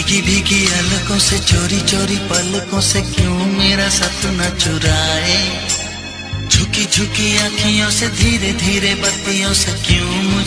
भीगी भीगी अलकों से चोरी चोरी, पलकों से क्यों मेरा सपना चुराए? झुकी झुकी आँखियों से, धीरे धीरे बत्तियों से क्यों